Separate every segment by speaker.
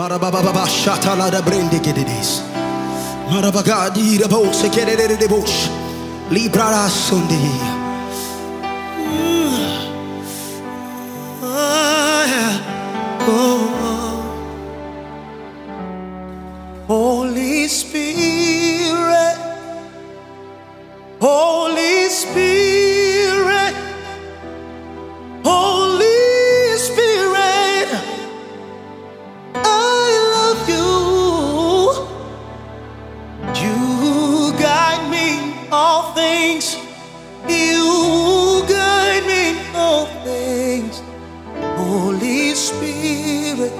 Speaker 1: Marababa shatala da brende gededis. Marabagadi da bose gedede de bosh. Libra. things. You guide me in all things. Holy Spirit,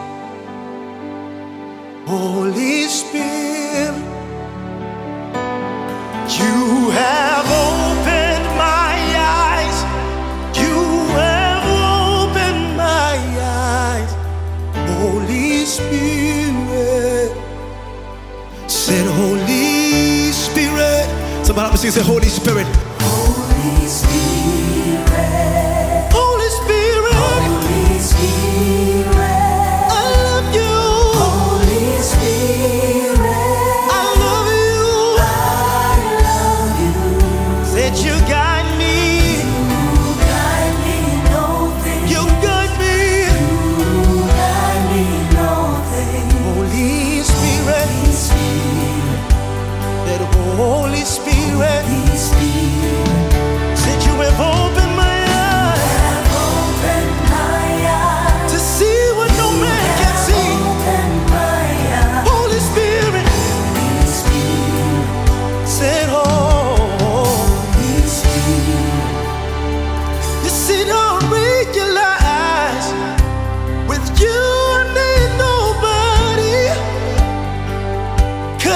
Speaker 1: Holy Spirit, you have. is the Holy Spirit.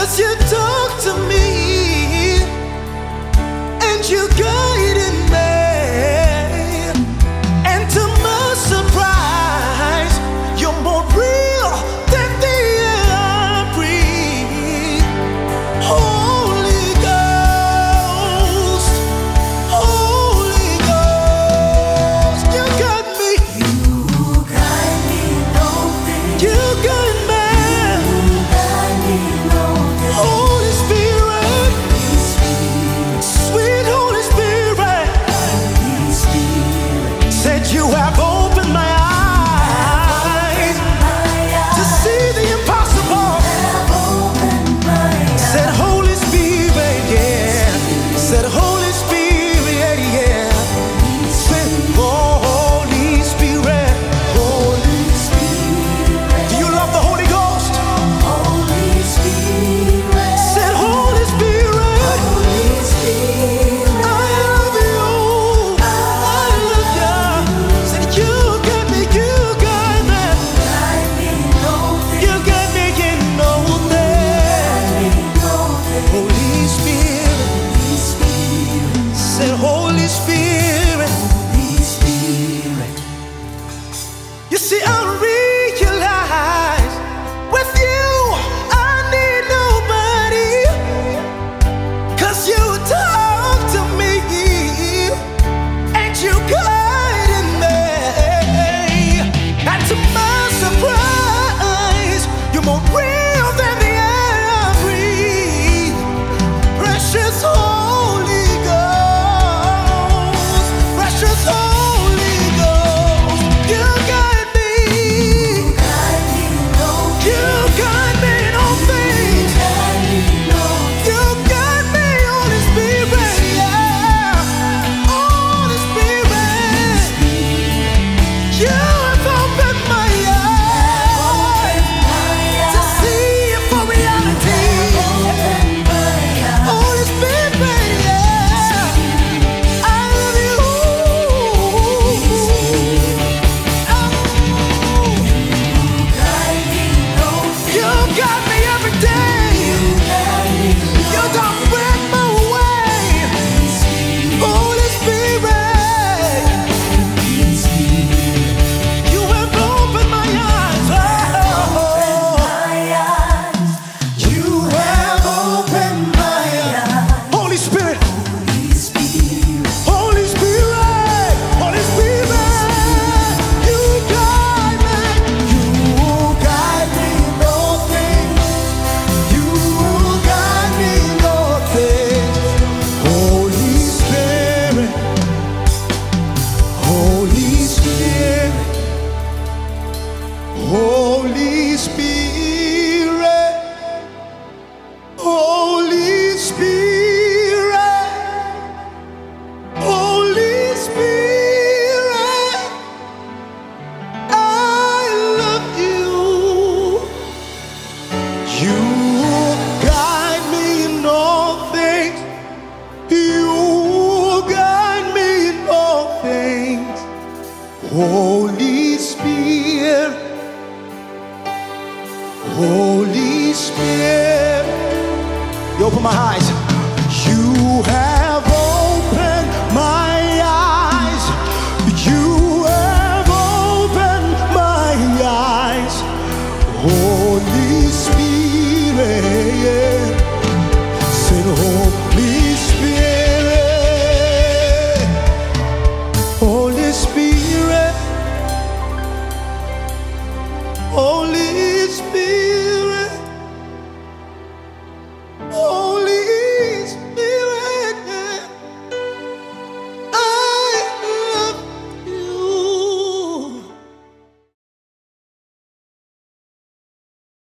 Speaker 1: as you talk to me. are Holy Spirit, Holy Spirit. You open my eyes.